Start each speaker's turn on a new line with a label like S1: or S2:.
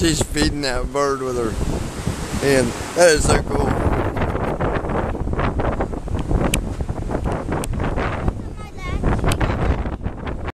S1: She's feeding that bird with her and That is so cool.